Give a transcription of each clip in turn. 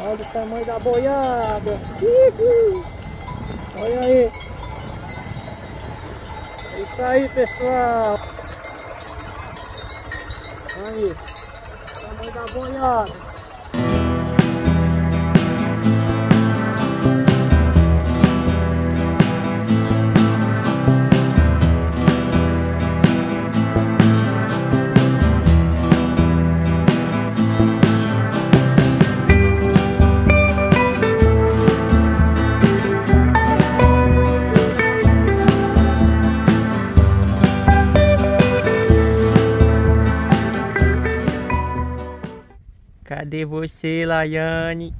Olha o tamanho da boiada. Uhul. Olha aí. É isso aí, pessoal. Aí. O tamanho da boiada. Cadê você, Laiane?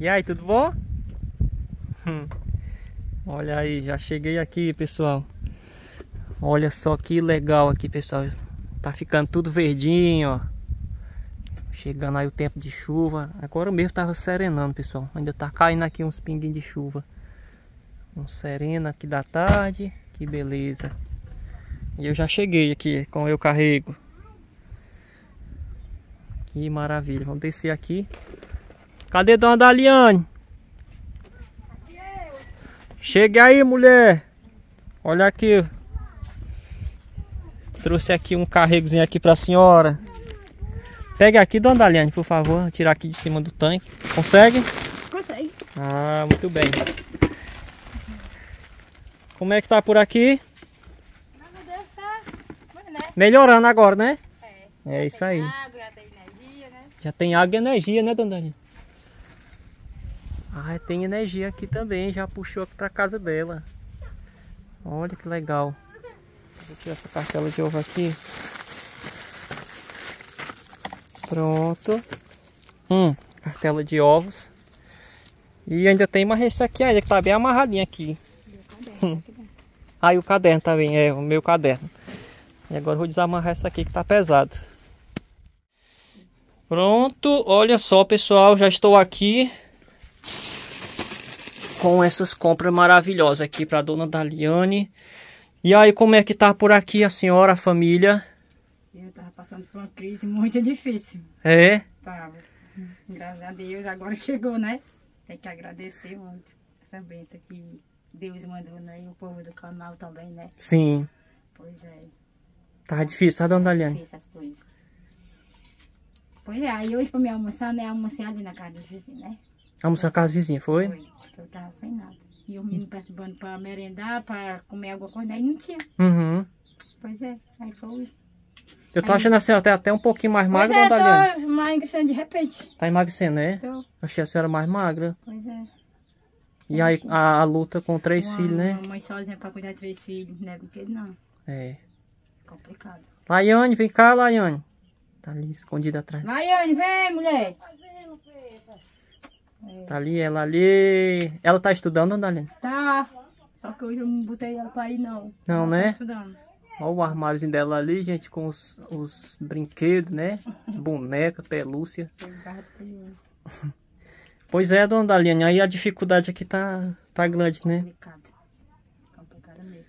E aí, tudo bom? Olha aí, já cheguei aqui, pessoal. Olha só que legal aqui, pessoal. Tá ficando tudo verdinho, ó. Chegando aí o tempo de chuva. Agora mesmo tava serenando, pessoal. Ainda tá caindo aqui uns pinguinhos de chuva. Um sereno aqui da tarde. Que beleza. E eu já cheguei aqui com o meu carrego. Que maravilha. Vamos descer aqui. Cadê Dona Daliane? Chega aí, mulher. Olha aqui. Trouxe aqui um carregozinho aqui pra senhora. Pega aqui, Dona Daliane, por favor. Tirar aqui de cima do tanque. Consegue? Consegue. Ah, muito bem. Como é que tá por aqui? Meu Deus, tá. Né? Melhorando agora, né? É. É isso aí. Água, tem energia, né? Já tem água e energia, né, Dona Daliane? Ah, tem energia aqui também. Já puxou aqui pra casa dela. Olha que legal. Vou tirar essa cartela de ovo aqui. Pronto. Hum, cartela de ovos. E ainda tem uma resta aqui ainda que tá bem amarradinha aqui. Hum. Ah, e o caderno também, é o meu caderno. E agora eu vou desamarrar essa aqui que tá pesado. Pronto, olha só pessoal, já estou aqui com essas compras maravilhosas aqui para dona Daliane. E aí, como é que tá por aqui a senhora, a família? Eu tava passando por uma crise muito difícil. É? Tava. Graças a Deus, agora chegou, né? Tem que agradecer muito essa bênção que Deus mandou, né? E o povo do canal também, né? Sim. Pois é. Tá difícil, tá, dona Daliane? Fez essas coisas. Pois é, aí hoje pra me almoçar, né? Almocei ali na casa dos vizinhos, né? Almoçar com as vizinhas, foi? Foi. porque Eu tava sem nada. E o menino perturbando pra merendar, pra comer alguma coisa, aí não tinha. Uhum. Pois é, aí foi. Eu tô achando a senhora até, até um pouquinho mais magra, pois é, Daliane. tô emagrecendo de repente. Tá emagrecendo, né? Tô, Achei a senhora mais magra. pois é. E aí, a, a luta com três uma, filhos, né? Uma mãe sozinha pra cuidar de três filhos, não é brinquedo não. É. Complicado. Laiane, vem cá, Laiane. Tá ali escondida atrás. Vai, Anne, vem, mulher. Tá ali, ela ali. Ela tá estudando, dona Daliane? Tá. Só que hoje eu não botei ela pra ir, não. Não, Ela né? Tá estudando. Olha o armáriozinho dela ali, gente, com os, os brinquedos, né? Boneca, pelúcia. Pois é, dona Daliane, aí a dificuldade aqui tá, tá grande, né? Complicado. Complicado mesmo.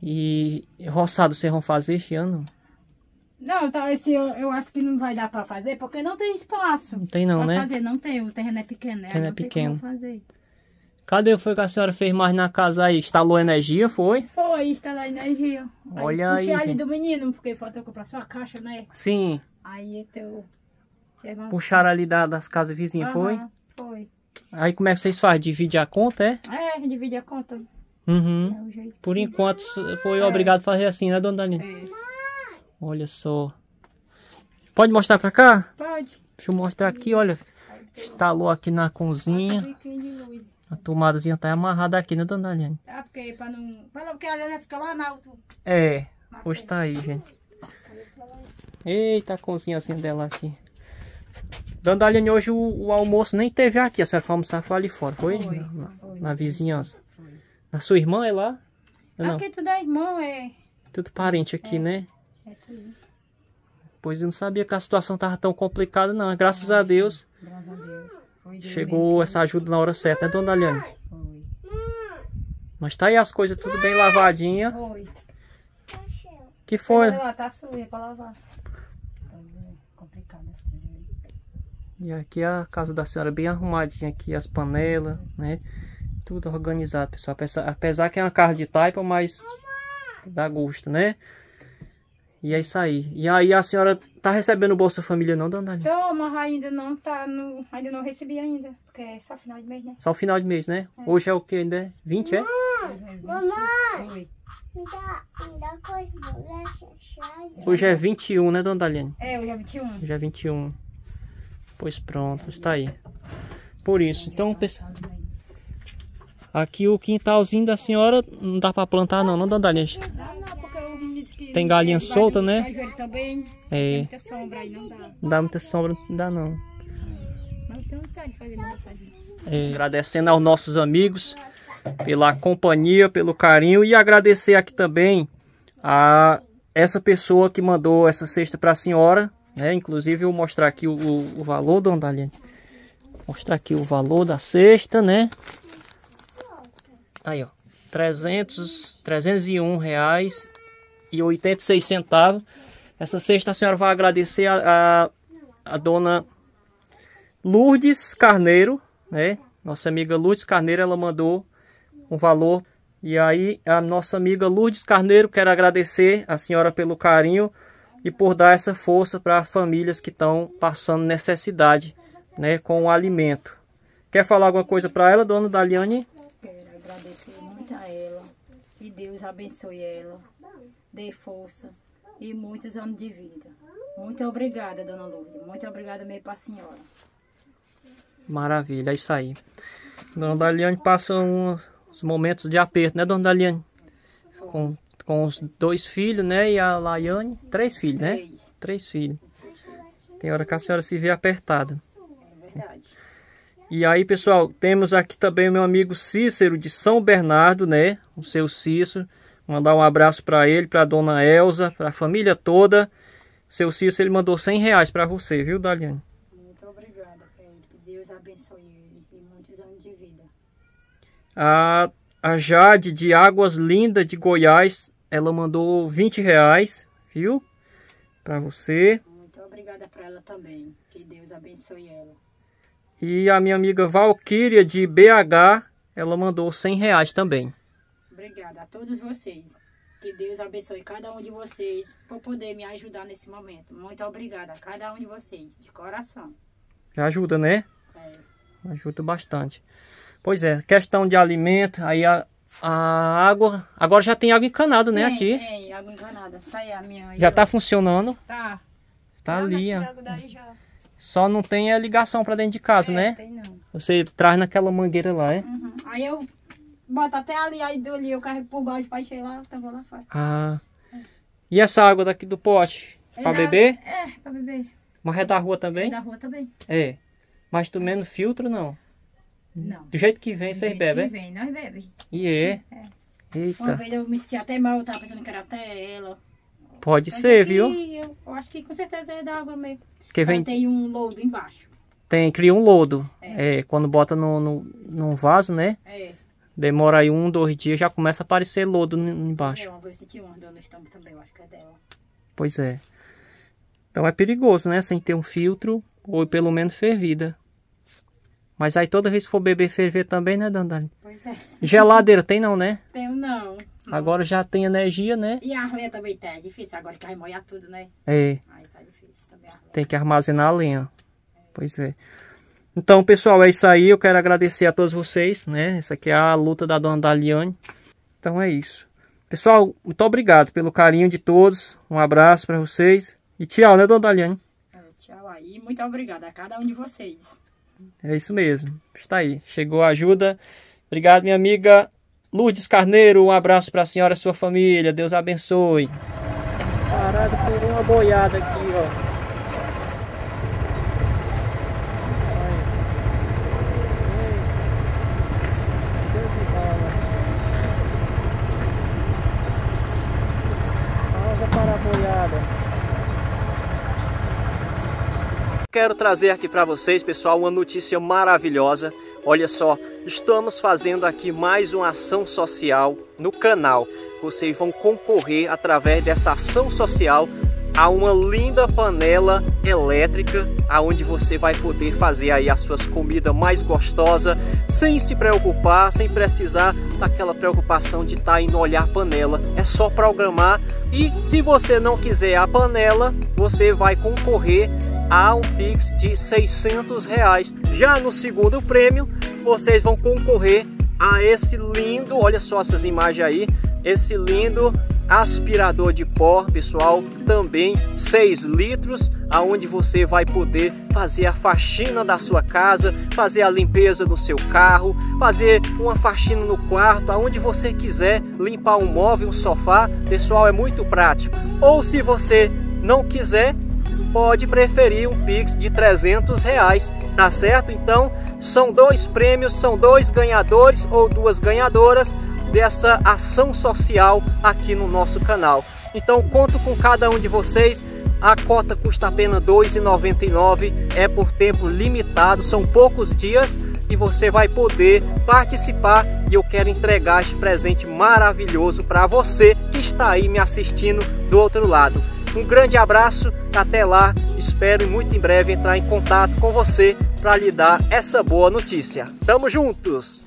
E roçado vocês vão fazer este ano? Não, tá, esse eu, eu acho que não vai dar pra fazer, porque não tem espaço. Não tem não, pra né? fazer, não tem, o terreno é pequeno, né? terreno é não tem pequeno. como fazer. Cadê o que foi que a senhora fez mais na casa aí? Instalou energia, foi? Foi instalar energia. Olha aí, Puxei ali gente. do menino, porque falta comprar só a caixa, né? Sim, Aí então. chega- puxaram ali da- das casas vizinhas, foi? Aham, Foi. Aí como é que vocês fazem? Divide a conta, é? É, divide a conta. Uhum. É o jeito. Por enquanto foi É. obrigado a fazer assim, né, dona Daliane? É. Olha só. Pode mostrar pra cá? Pode. Deixa eu mostrar aqui, olha. Instalou aqui na cozinha. A tomadazinha tá amarrada aqui, né, dona Daliane? Tá, porque pra não. Pra não, porque às vezes fica lá na alto. É, hoje tá aí, gente. Eita, a cozinhazinha dela aqui. Dona Daliane, hoje o, o almoço nem teve aqui. A senhora foi almoçar foi ali fora, foi? Foi, Na, foi. na vizinhança. Foi. Na sua irmã é lá? Não, Aqui tudo é irmão, é. tudo parente aqui, né? É tudo. Pois eu não sabia que a situação tava tão complicada, não. Graças a Deus Graças a Deus. Foi Deus chegou essa ajuda na hora certa, né, dona. Foi. Mas tá aí as coisas tudo bem lavadinha. Foi. Que foi? Lá, tá suja pra lavar. Coisas aí. E aqui é a casa da senhora bem arrumadinha aqui, as panelas, né? Tudo organizado, pessoal. Apesar, apesar que é uma casa de taipa, mas dá gosto, né? E é isso aí. E aí a senhora tá recebendo o Bolsa Família não, dona Dani? Tô, mas ainda não tá no... Ainda não recebi ainda. Porque é só final de mês, né? Só o final de mês, né? É. Hoje é o que ainda? É 20, é? Mamãe! Hoje é 21, né, dona Daliane? É, hoje é 21. Hoje é 21. Pois pronto, está aí. Por isso, então, pessoal... Aqui o quintalzinho da senhora não dá para plantar não, não, dona Daliane? Tem galinha solta, né? Também. É. Muita sombra aí, não dá. Dá muita sombra, não dá não. Mas tem vontade de fazer é, agradecendo aos nossos amigos pela companhia, pelo carinho e agradecer aqui também a essa pessoa que mandou essa cesta para a senhora, né? Inclusive eu vou mostrar aqui o, o, o valor, dona Daliane. Mostrar aqui o valor da cesta, né? Aí, ó. 300, 301 reais e 86 centavos. Essa cesta a senhora vai agradecer a, a, a dona Lourdes Carneiro, né? Nossa amiga Lourdes Carneiro, ela mandou um valor. E aí a nossa amiga Lourdes Carneiro, quero agradecer a senhora pelo carinho e por dar essa força para famílias que estão passando necessidade, né, com o alimento. Quer falar alguma coisa para ela, dona Daliane? Quero agradecer muito a ela. Que Deus abençoe ela dê força e muitos anos de vida. Muito obrigada, dona Lourdes. Muito obrigada mesmo para a senhora. Maravilha, é isso aí. Dona Daliane passa uns momentos de aperto, né, dona Daliane? Com, com os dois filhos, né? E a Laiane, três filhos, né? Três. Três filhos. Tem hora que a senhora se vê apertada. É verdade. E aí, pessoal, temos aqui também o meu amigo Cícero de São Bernardo, né? O seu Cícero. Mandar um abraço para ele, para dona Elza, para a família toda. Seu Cícero, ele mandou 100 reais para você, viu, Daliane? Muito obrigada, Pedro. Que Deus abençoe ele e muitos anos de vida. A, a Jade de Águas Lindas de Goiás, ela mandou 20 reais, viu? Para você. Muito obrigada para ela também. Que Deus abençoe ela. E a minha amiga Valquíria de BH, ela mandou 100 reais também. Obrigada a todos vocês. Que Deus abençoe cada um de vocês por poder me ajudar nesse momento. Muito obrigada a cada um de vocês, de coração. Ajuda, né? É. Ajuda bastante. Pois é, questão de alimento, aí a, a água. Agora já tem água encanada, né? Tem, aqui. Tem, água encanada. Tá aí a minha. Já tá funcionando. Tá. Tá ali, ó. Só não tem a ligação para dentro de casa, é, né? Tem não. Você traz naquela mangueira lá, é? Uhum. Aí eu Bota até ali, aí do ali eu carrego por baixo pra encher lá, tava lá fora. Ah. E essa água daqui do pote? É pra beber? É, pra beber. Mas é da rua também? É da rua também. É. Mas tu menos filtro, não? Não. Do jeito que vem, vocês bebem? Do jeito que vem, nós bebemos. E é? é? Eita. Uma vez eu me senti até mal, eu tava pensando que era até ela. Pode Mas ser, viu? Eu, eu, acho que com certeza é da água mesmo. Que vem... tem um lodo embaixo. Tem, cria um lodo. É. é quando bota no, no, num vaso, né? É. Demora aí um, dois dias, já começa a aparecer lodo embaixo. É, uma vez senti uma dor no estômago também, eu acho que é dela. Pois é. Então é perigoso, né? Sem ter um filtro, ou pelo menos fervida. Mas aí toda vez que for beber ferver também, né, Dandali? Pois é. Geladeira tem não, né? Tenho não. não. Agora já tem energia, né? E a lenha também tá é difícil, agora que vai molhar tudo, né? É. Aí tá difícil também a lenha. Tem que armazenar a lenha. É. Pois é. Então, pessoal, é isso aí. Eu quero agradecer a todos vocês, né? Essa aqui é a luta da dona Daliane. Então é isso. Pessoal, muito obrigado pelo carinho de todos. Um abraço para vocês. E tchau, né, dona Daliane? É, tchau aí. Muito obrigada a cada um de vocês. É isso mesmo. Está aí. Chegou a ajuda. Obrigado, minha amiga Lourdes Carneiro. Um abraço para a senhora e sua família. Deus abençoe. Parado por uma boiada aqui, ó. Quero trazer aqui para vocês, pessoal, uma notícia maravilhosa. Olha só, estamos fazendo aqui mais uma ação social no canal. Vocês vão concorrer através dessa ação social a uma linda panela elétrica, aonde você vai poder fazer aí as suas comidas mais gostosas, sem se preocupar, sem precisar daquela preocupação de estar tá indo olhar a panela. É só programar e se você não quiser a panela, você vai concorrer a um Pix de 600 reais. Já no segundo prêmio, vocês vão concorrer a esse lindo, olha só essas imagens aí, esse lindo aspirador de pó, pessoal, também 6 litros, aonde você vai poder fazer a faxina da sua casa, fazer a limpeza do seu carro, fazer uma faxina no quarto, aonde você quiser, limpar um móvel, um sofá, pessoal, é muito prático. Ou se você não quiser, pode preferir um Pix de 300 reais, tá certo? Então, são dois prêmios, são dois ganhadores ou duas ganhadoras dessa ação social aqui no nosso canal. Então conto com cada um de vocês. A cota custa apenas R$ 2,99, é por tempo limitado, são poucos dias e você vai poder participar e eu quero entregar este presente maravilhoso para você que está aí me assistindo do outro lado. Um grande abraço, até lá, espero muito em breve entrar em contato com você para lhe dar essa boa notícia. Tamo juntos!